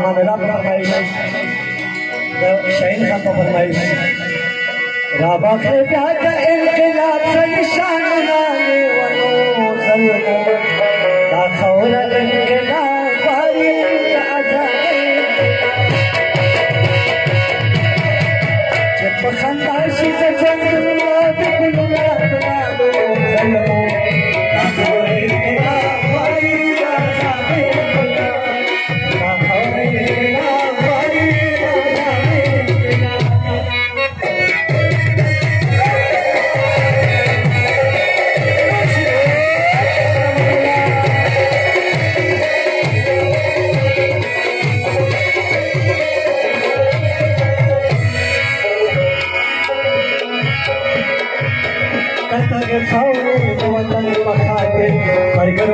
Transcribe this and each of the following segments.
महामेराब फरमाइश तो शहीन साहब का तो फरमाइश। राबा से ज़्यादा इनकलाब से निशान लाने वालों ज़रूर का खौरा تھوے جو وطن پتا کے پرگر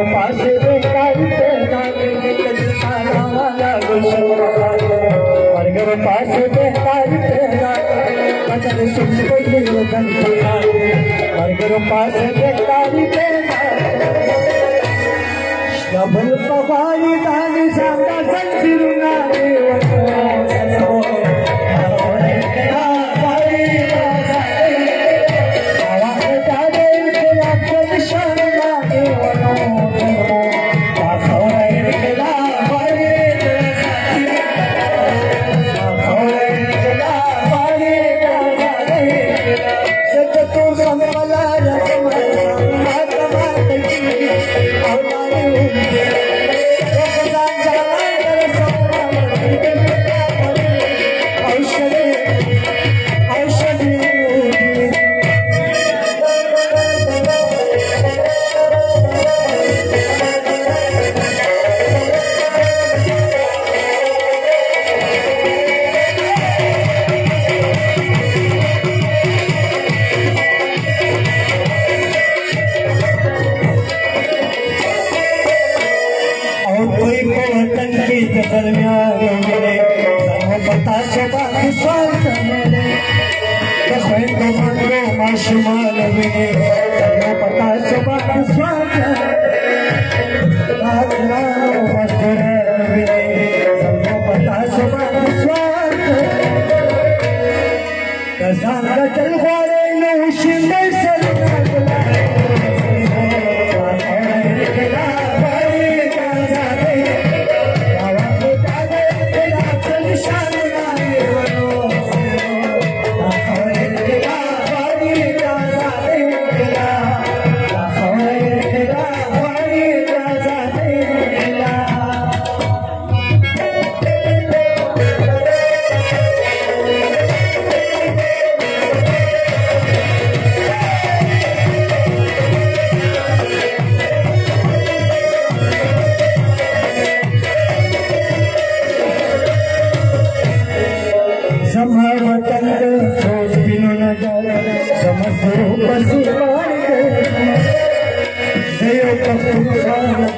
میں ہے گرے سن پتا ہے صبح کساں سے دیکھو کو منڈو ماشمال جيو سارا